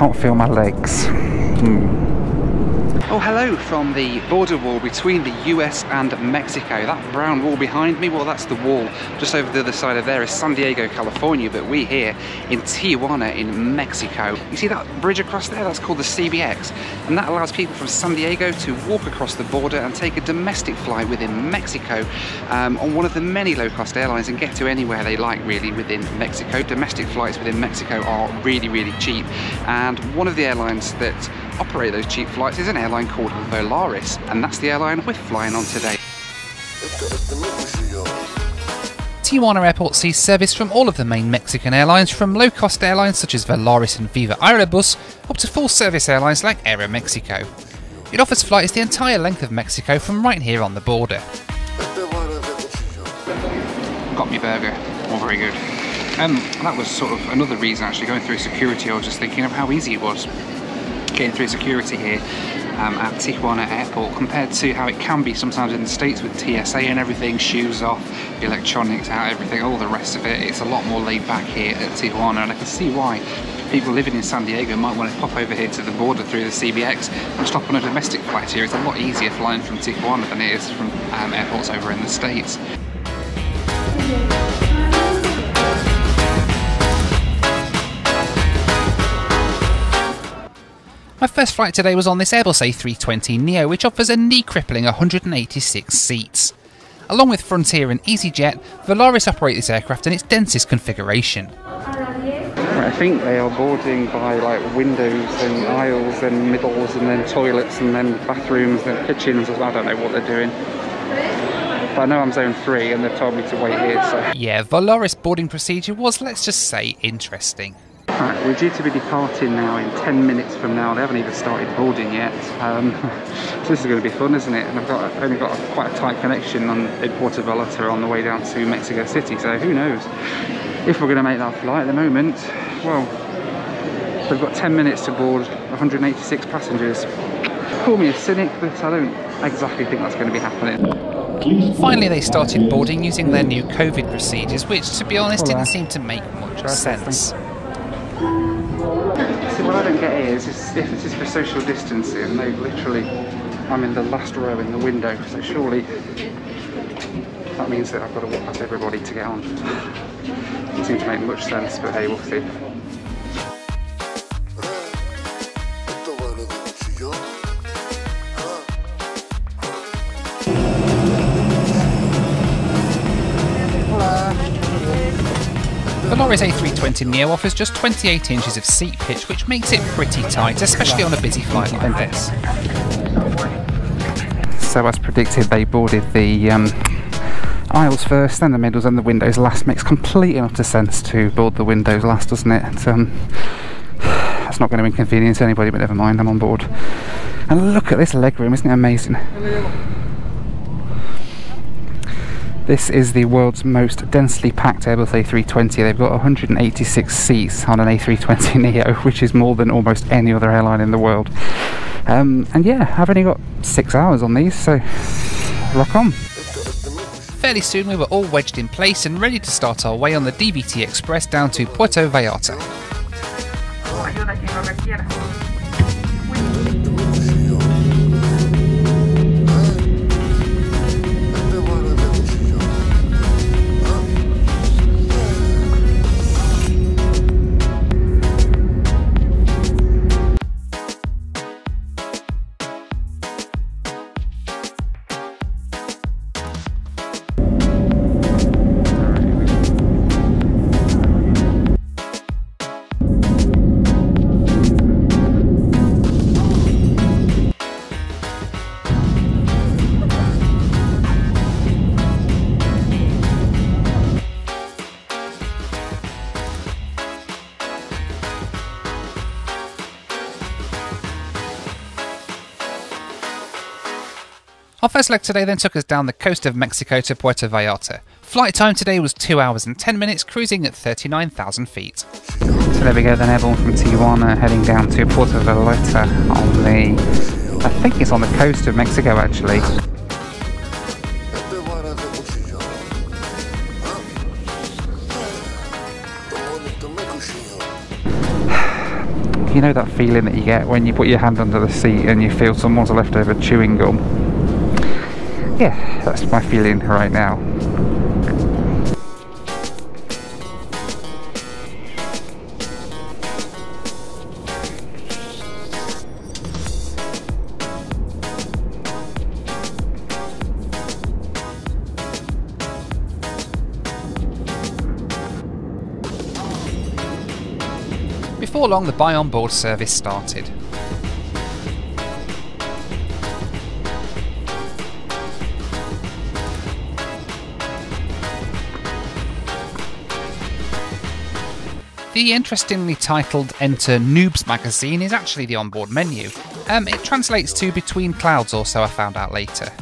can't feel my legs. Hmm. Hello from the border wall between the US and Mexico. That brown wall behind me, well, that's the wall. Just over the other side of there is San Diego, California, but we here in Tijuana in Mexico. You see that bridge across there? That's called the CBX, and that allows people from San Diego to walk across the border and take a domestic flight within Mexico um, on one of the many low-cost airlines and get to anywhere they like, really, within Mexico. Domestic flights within Mexico are really, really cheap, and one of the airlines that operate those cheap flights is an airline called Volaris, and that's the airline we're flying on today. Tijuana Airport sees service from all of the main Mexican airlines, from low cost airlines such as Volaris and Viva Aerobus, up to full service airlines like Aeromexico. It offers flights the entire length of Mexico from right here on the border. Got me burger, all very good. And um, that was sort of another reason actually going through security, I was just thinking of how easy it was getting through security here um, at Tijuana Airport compared to how it can be sometimes in the States with TSA and everything, shoes off, electronics out, everything, all the rest of it. It's a lot more laid back here at Tijuana and I can see why people living in San Diego might want to pop over here to the border through the CBX and stop on a domestic flight here. It's a lot easier flying from Tijuana than it is from um, airports over in the States. My first flight today was on this Airbus A320neo, which offers a knee-crippling 186 seats. Along with Frontier and EasyJet, Volaris operate this aircraft in its densest configuration. I think they are boarding by like windows and aisles and middles and then toilets and then bathrooms and kitchens. I don't know what they're doing. But I know I'm zone three and they've told me to wait here, so. Yeah, Volaris boarding procedure was, let's just say, interesting. Right, we're due to be departing now in 10 minutes from now. They haven't even started boarding yet. Um, so this is going to be fun, isn't it? And I've got only got a, quite a tight connection on in Puerto Vallarta on the way down to Mexico City. So who knows if we're going to make that flight at the moment. Well, we've got 10 minutes to board 186 passengers. Call me a cynic, but I don't exactly think that's going to be happening. Finally, they started boarding using their new COVID procedures, which, to be honest, didn't seem to make much sense what I don't get here is if this is for social distancing, they literally, I'm in the last row in the window, so surely that means that I've got to walk past everybody to get on. Doesn't seem to make much sense, but hey, we'll see. Volaris A320neo offers just 28 inches of seat pitch, which makes it pretty tight, especially on a busy flight like this. So as predicted, they boarded the um, aisles first, then the middles, and the windows last. Makes complete and utter sense to board the windows last, doesn't it? Um, that's not going to inconvenience anybody, but never mind, I'm on board. And look at this legroom, isn't it amazing? This is the world's most densely packed Airbus A320. They've got 186 seats on an A320 Neo, which is more than almost any other airline in the world. Um, and yeah, I've only got six hours on these, so rock on. Fairly soon we were all wedged in place and ready to start our way on the DVT Express down to Puerto Vallarta. Our first leg today then took us down the coast of Mexico to Puerto Vallarta. Flight time today was 2 hours and 10 minutes, cruising at 39,000 feet. So there we go then, airborne from Tijuana, heading down to Puerto Vallarta on the... I think it's on the coast of Mexico actually. You know that feeling that you get when you put your hand under the seat and you feel someone's left over chewing gum? Yeah, that's my feeling right now. Before long, the buy on board service started. The interestingly titled Entre Nubes magazine is actually the onboard menu. Um, it translates to Between Clouds, or so I found out later.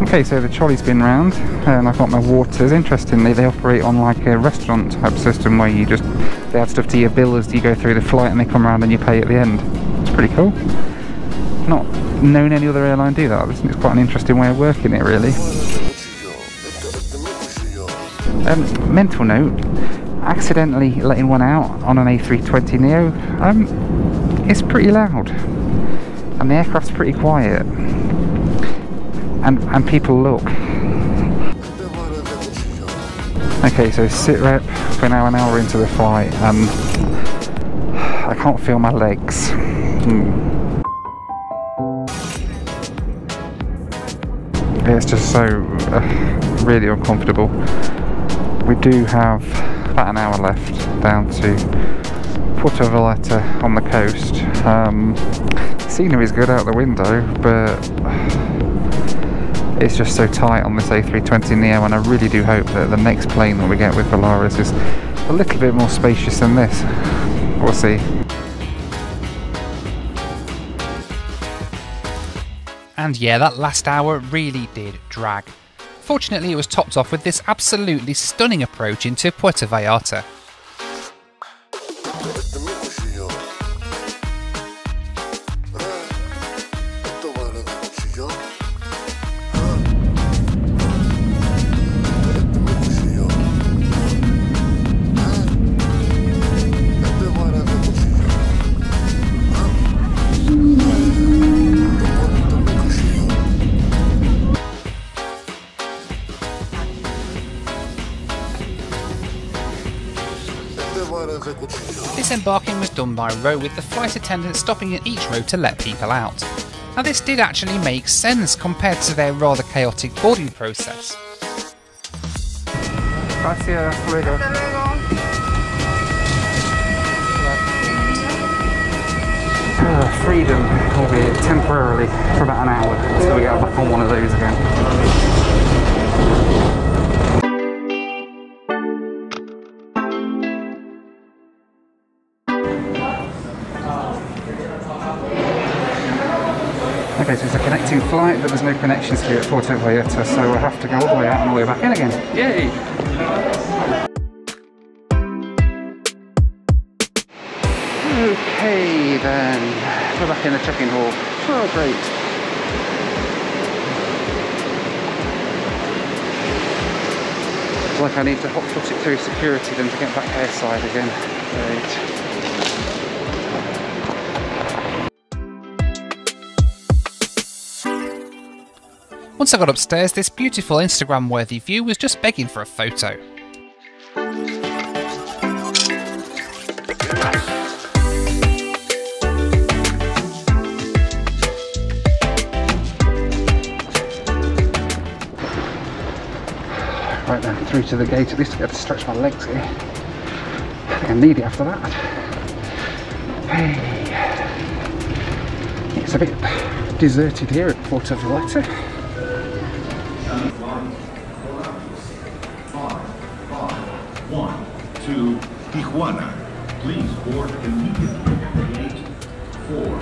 Okay, so the trolley's been round and I've got my waters. Interestingly, they operate on like a restaurant type system where you just they add stuff to your bill as you go through the flight and they come around and you pay at the end. It's pretty cool. Not known any other airline do that. It's quite an interesting way of working it, really. Um, mental note: accidentally letting one out on an A320 Neo. Um, it's pretty loud, and the aircraft's pretty quiet and, and people look. Okay, so sit rep, we're now an hour into the flight and I can't feel my legs. Hmm. It's just so uh, really uncomfortable. We do have about an hour left down to Puerto Vallarta on the coast. Um, scenery is good out the window, but it's just so tight on this A320 Neo and I really do hope that the next plane that we get with Volaris is a little bit more spacious than this. We'll see. And yeah, that last hour really did drag. Fortunately, it was topped off with this absolutely stunning approach into Puerto Vallarta. Disembarking was done by row with the flight attendant stopping at each row to let people out. Now this did actually make sense compared to their rather chaotic boarding process. Gracias, luego. Uh, freedom, albeit temporarily, for about an hour until we get back on one of those again. Connecting flight, but there's no connections here at Puerto Vallarta, so we'll have to go all the way out and all the way back in again. Yay! Okay then, we're back in the check-in hall. Oh great. It's like I need to hot foot it through security then to get back airside again. Great. Once I got upstairs, this beautiful Instagram worthy view was just begging for a photo. Right then, through to the gate. At least I get to stretch my legs here. I think I need it after that. Hey. It's a bit deserted here at Puerto Vallarta. Tijuana. Please board immediately at gate four.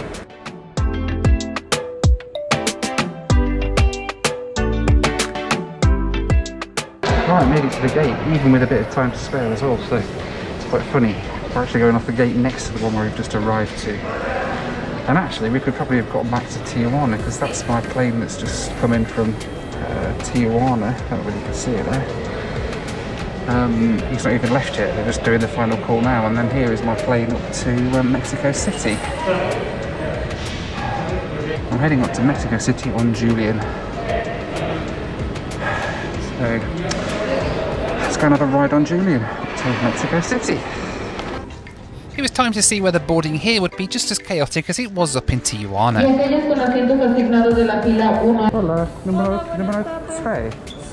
Right, made it to the gate, even with a bit of time to spare as well, so it's quite funny. We're actually going off the gate next to the one where we've just arrived to. And actually, we could probably have got back to Tijuana because that's my plane that's just come in from uh, Tijuana. I don't know whether you can see it there. Um, he's not even left yet, they're just doing the final call now. And then here is my plane up to um, Mexico City. I'm heading up to Mexico City on Julian. So let's go and have a ride on Julian to Mexico City. It was time to see whether boarding here would be just as chaotic as it was up in Tijuana. Hola, número, 3.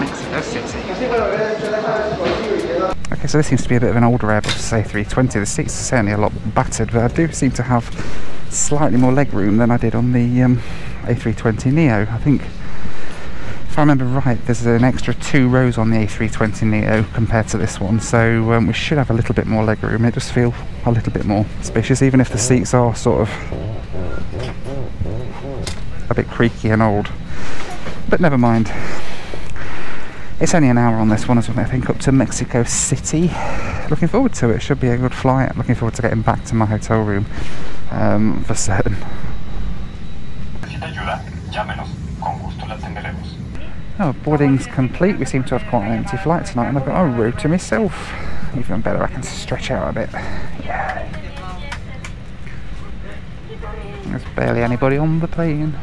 Mexico City. Okay, so this seems to be a bit of an older Airbus A320. The seats are certainly a lot battered, but I do seem to have slightly more leg room than I did on the um, A320 Neo. I think, if I remember right, there's an extra two rows on the A320 Neo compared to this one, so um, we should have a little bit more leg room. It just feel a little bit more spacious, even if the seats are sort of a bit creaky and old. But never mind. It's only an hour on this one as I think, up to Mexico City. Looking forward to it. Should be a good flight. Looking forward to getting back to my hotel room um, for certain. Oh, boarding's complete. We seem to have quite an empty flight tonight, and I've got a row to myself. Even better, I can stretch out a bit. Yeah. There's barely anybody on the plane.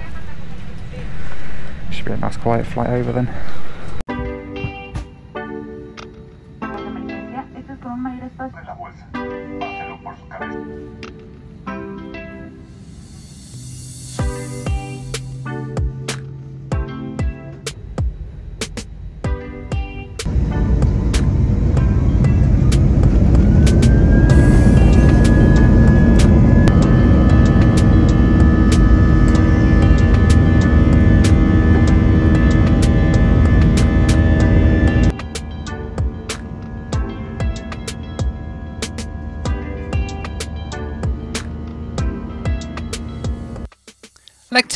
Should be a nice quiet flight over then.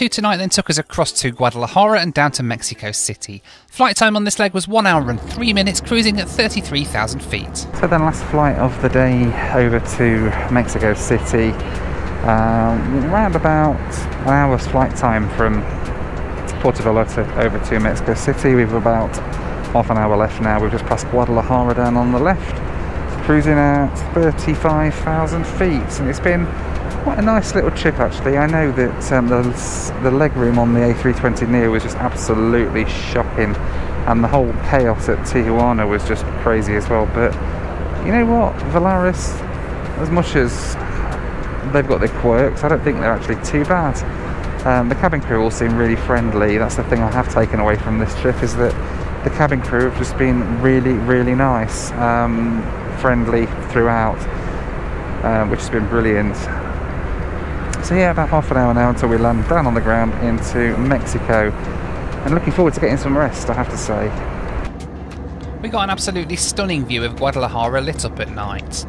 Leg 2 tonight then took us across to Guadalajara and down to Mexico City. Flight time on this leg was 1 hour and 3 minutes, cruising at 33,000 feet. So then last flight of the day over to Mexico City. Um, around about an hour's flight time from Portobello to over to Mexico City. We've about half an hour left now. We've just passed Guadalajara down on the left, cruising at 35,000 feet, and it's been quite a nice little trip actually. I know that um, the, the leg room on the A320 Neo was just absolutely shocking, and the whole chaos at Tijuana was just crazy as well. But you know what, Volaris, as much as they've got their quirks, I don't think they're actually too bad. Um, the cabin crew all seem really friendly. That's the thing I have taken away from this trip is that the cabin crew have just been really, really nice, um, friendly throughout, um, which has been brilliant. So yeah, about half an hour now until we land down on the ground into Mexico. And looking forward to getting some rest, I have to say. We got an absolutely stunning view of Guadalajara lit up at night.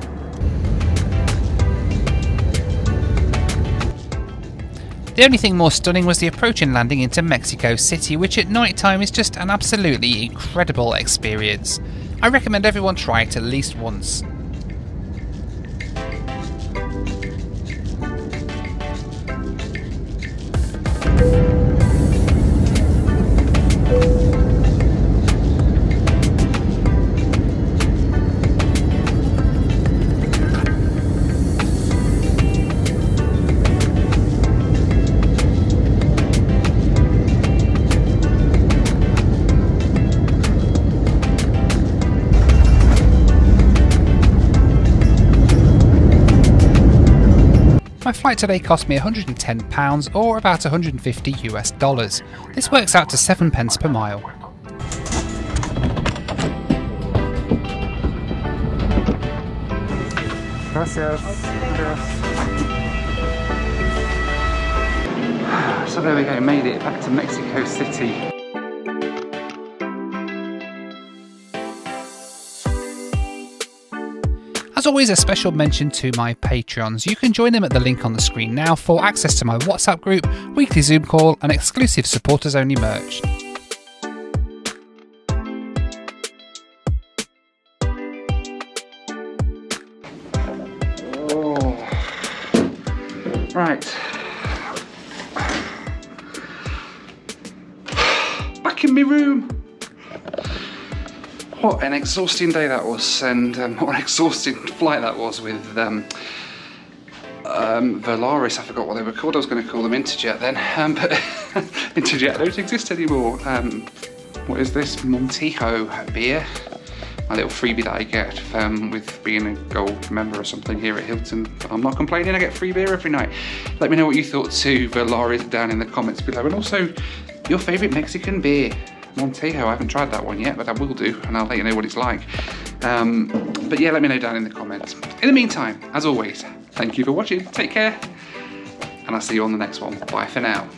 The only thing more stunning was the approach and landing into Mexico City, which at night time is just an absolutely incredible experience. I recommend everyone try it at least once. Flight today cost me £110 or about 150 US dollars. This works out to 7 pence per mile. Gracias. So there we go, made it back to Mexico City. As always, a special mention to my Patreons. You can join them at the link on the screen now for access to my WhatsApp group, weekly Zoom call, and exclusive supporters only merch. Oh. Right. Back in my room. What an exhausting day that was, and um, what an exhausting flight that was with um, um, Volaris. I forgot what they were called. I was going to call them Interjet then, um, but Interjet don't exist anymore. Um, what is this? Montejo beer. My little freebie that I get um, with being a gold member or something here at Hilton. I'm not complaining, I get free beer every night. Let me know what you thought too, Volaris, down in the comments below. And also, your favourite Mexican beer. Montejo, I haven't tried that one yet, but I will do, and I'll let you know what it's like. Um, but yeah, let me know down in the comments. In the meantime, as always, thank you for watching, take care, and I'll see you on the next one. Bye for now.